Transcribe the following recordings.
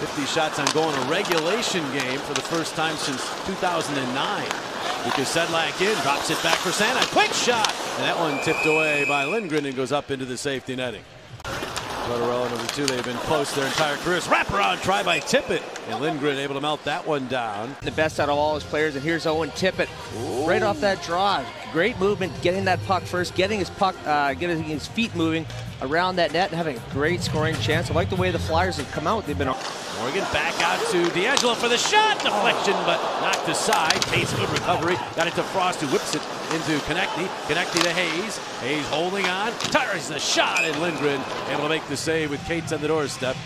50 shots on goal in a regulation game for the first time since 2009. Because Sedlak in, drops it back for Santa. Quick shot! And that one tipped away by Lindgren and goes up into the safety netting. Tortorella number two, they've been close their entire careers. Wraparound try by Tippett. And Lindgren able to melt that one down. The best out of all his players, and here's Owen Tippett Ooh. right off that draw. Great movement, getting that puck first, getting his puck, uh, getting his feet moving around that net, and having a great scoring chance. I like the way the Flyers have come out. They've been. Morgan back out to DeAngelo for the shot. Deflection, but knocked aside. Pace good recovery. Got it to Frost, who whips it into Konecny. Konecny to Hayes. Hayes holding on. Tires the shot, and Lindgren able to make the save with Cates on the doorstep.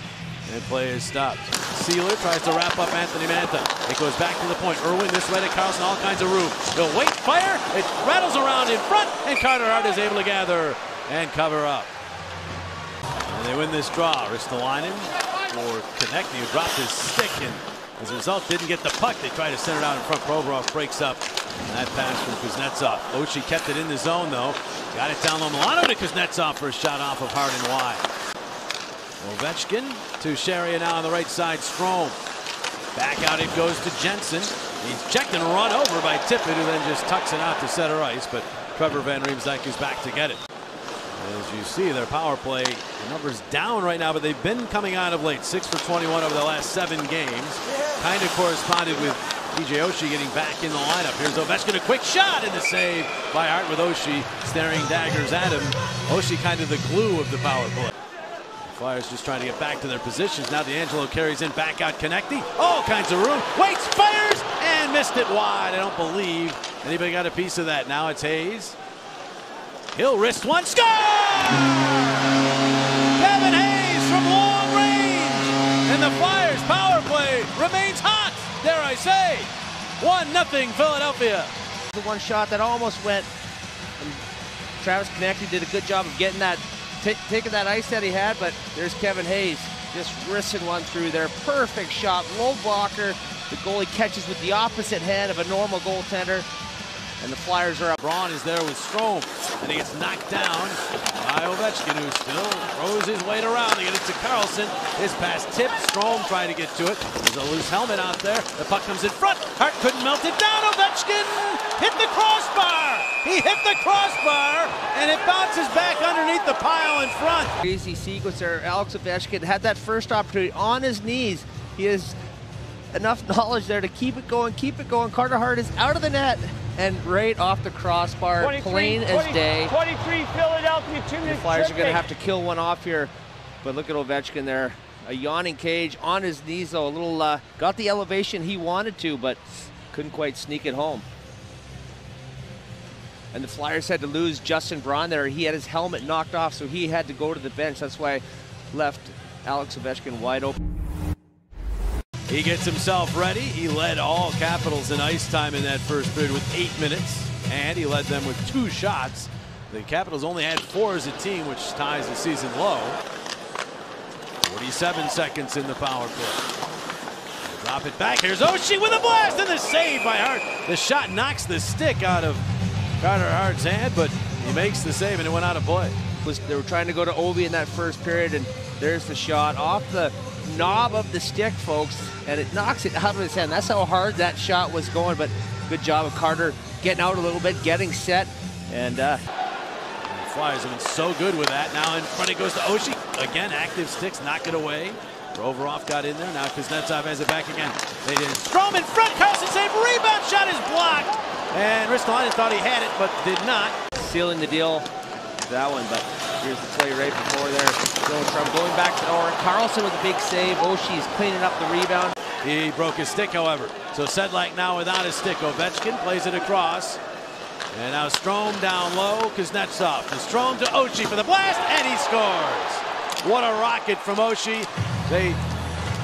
And play is stopped. Seeler tries to wrap up Anthony Mantha. It goes back to the point. Irwin this way to Carlson, all kinds of room. He'll wait, fire. It rattles around in front, and Carter Hart is able to gather and cover up. And they win this draw. Ristolainen or Konecny, who dropped his stick and as a result didn't get the puck. They try to send it out in front. Provorov breaks up that pass from Kuznetsov. Oshie kept it in the zone though. Got it down low. Milano to Kuznetsov for a shot off of Hart and wide. Ovechkin to Sheary now on the right side. Strome. Back out it goes to Jensen. He's checked and run over by Tippett, who then just tucks it out to center ice. But Trevor Van Riemsdyk is back to get it. As you see, their power play the numbers down right now, but they've been coming out of late. Six for 21 over the last seven games. Kind of corresponded with TJ Oshie getting back in the lineup. Here's Ovechkin, a quick shot, and the save by Hart with Oshie staring daggers at him. Oshie kind of the glue of the power play. Flyers just trying to get back to their positions. Now DeAngelo carries in, back out Konecny. All kinds of room. Waits, fires, and missed it wide. I don't believe anybody got a piece of that. Now it's Hayes. He'll wrist one, score! Kevin Hayes from long range. And the Flyers power play remains hot, dare I say. 1 nothing Philadelphia. The one shot that almost went. And Travis Konecny did a good job of getting that, taking that ice that he had, but there's Kevin Hayes just wristing one through there. Perfect shot, low blocker. The goalie catches with the opposite hand of a normal goaltender and the Flyers are up. Braun is there with Strome, and he gets knocked down by Ovechkin, who still throws his weight around to get it to Carlson. His pass tipped. Strome trying to get to it. There's a loose helmet out there. The puck comes in front. Hart couldn't melt it down. Ovechkin hit the crossbar. He hit the crossbar, and it bounces back underneath the pile in front. Crazy sequence there. Alex Ovechkin had that first opportunity on his knees. He has enough knowledge there to keep it going, keep it going. Carter Hart is out of the net and right off the crossbar, plain as day. 23 Philadelphia, two The Flyers are going to have to kill one off here. But look at Ovechkin there. A yawning cage on his knees, though. A little, uh, got the elevation he wanted to, but couldn't quite sneak it home. And the Flyers had to lose Justin Braun there. He had his helmet knocked off, so he had to go to the bench. That's why left Alex Ovechkin wide open. He gets himself ready. He led all Capitals in ice time in that first period with eight minutes, and he led them with two shots. The Capitals only had four as a team, which ties the season low. 47 seconds in the power play. Drop it back. Here's Oshie with a blast and the save by Hart. The shot knocks the stick out of Carter Hart's hand, but he makes the save and it went out of play. They were trying to go to Ovi in that first period, and there's the shot off the knob of the stick, folks, and it knocks it out of his hand. That's how hard that shot was going, but good job of Carter getting out a little bit, getting set, and uh, the Flyers have been so good with that. Now in front it goes to Oshie. Again, active sticks, knock it away. Provorov got in there. Now Kuznetsov has it back again. They did. Strome in front. Karlsson save. Rebound shot is blocked. And Ristolainen thought he had it, but did not. Sealing the deal. That one, but Here's the play right before there. Going from going back to Oren. Carlson with a big save. Oshie's cleaning up the rebound. He broke his stick, however. So Sedlak now without his stick. Ovechkin plays it across. And now Strome down low. Kuznetsov to Strome to Oshie for the blast, and he scores. What a rocket from Oshie. They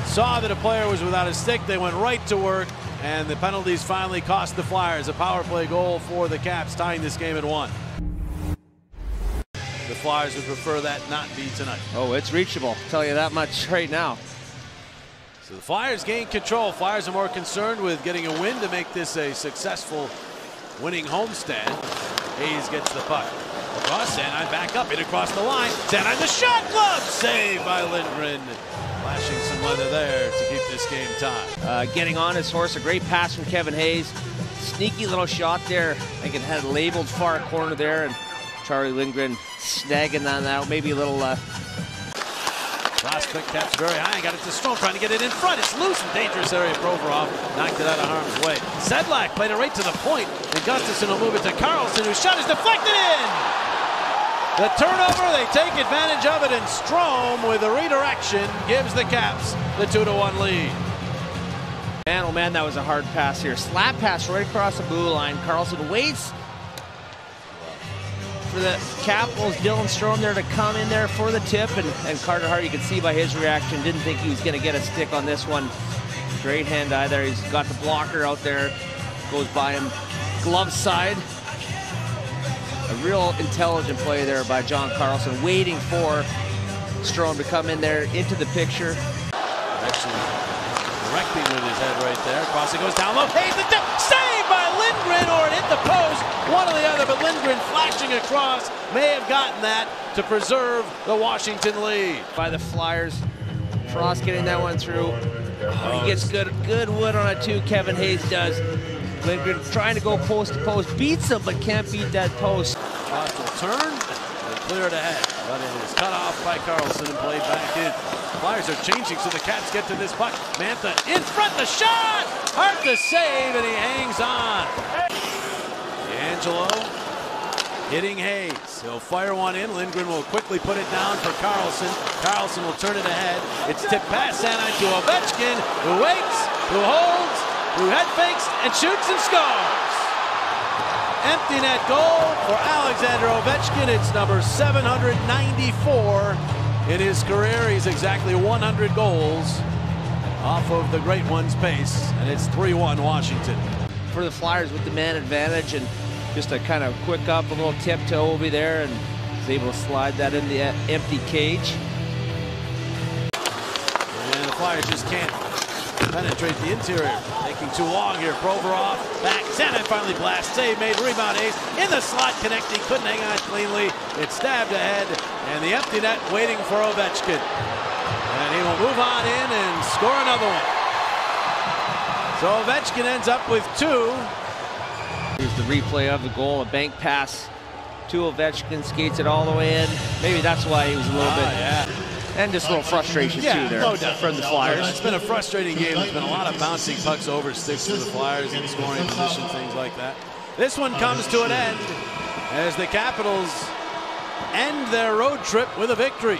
saw that a player was without a stick. They went right to work, and the penalties finally cost the Flyers a power play goal for the Caps, tying this game at one. The Flyers would prefer that not be tonight. Oh, it's reachable. Tell you that much right now. So the Flyers gain control. Flyers are more concerned with getting a win to make this a successful winning homestand. Hayes gets the puck. Across Sanheim, back up, in across the line. Sanheim, the shot glove, save by Lindgren. Flashing some leather there to keep this game tied. Uh, getting on his horse, a great pass from Kevin Hayes. Sneaky little shot there. I think it had labeled far corner there, and Charlie Lindgren snagging on that. Maybe a little uh, Last quick catch very high. Got it to Strome trying to get it in front. It's loose in dangerous area. Provorov knocked it out of harm's way. Sedlak played it right to the point, and Gustafsson will move it to Carlson, whose shot is deflected in. The turnover, they take advantage of it, and Strome with the redirection gives the Caps the 2 to 1 lead. Man, oh man, that was a hard pass here. Slap pass right across the blue line. Carlson waits for the Capitals, Dylan Strome there to come in there for the tip. And, and Carter Hart, you can see by his reaction, didn't think he was going to get a stick on this one. Great hand eye there. He's got the blocker out there. Goes by him. Glove side. A real intelligent play there by John Carlson, waiting for Strome to come in there into the picture. Actually, directing with his head right there. Crossing goes down low. Hayes the. Lindgren, or it hit the post. One or the other, but Lindgren flashing across may have gotten that to preserve the Washington lead. By the Flyers. Frost getting that one through. Oh, he gets good good wood on it too. Kevin Hayes does. Lindgren trying to go post to post, beats him, but can't beat that post. Frost will turn and clear it ahead. But it is cut off by Carlson and played back in. Flyers are changing, so the Caps get to this puck. Mantha in front, the shot! Hard to save, and he hangs on. DeAngelo hitting Hayes. He'll fire one in. Lindgren will quickly put it down for Carlson. Carlson will turn it ahead. It's tipped past Sanheim to Ovechkin, who waits, who holds, who head fakes, and shoots and scores. Empty net goal for Alexander Ovechkin. It's number 794 in his career. He's exactly 100 goals off of the great one's pace, and it's 3-1 Washington. For the Flyers with the man advantage and just a kind of quick up, a little tip to Ovi there, and is able to slide that in the empty cage. And the Flyers just can't penetrate the interior. Taking too long here. Provorov back. Sanheim finally blast. Save made. Rebound ace. In the slot. Connecting. Couldn't hang on cleanly. It stabbed ahead. And the empty net waiting for Ovechkin. And he will move on in and score another one. So Ovechkin ends up with two. Here's the replay of the goal. A bank pass to Ovechkin. Skates it all the way in. Maybe that's why he was a little Ah, bit. yeah. And just a little frustration Yeah, too there no doubt. from the Flyers. It's been a frustrating game. There's been a lot of bouncing pucks over sticks for the Flyers and scoring position, things like that. This one comes to an end as the Capitals end their road trip with a victory.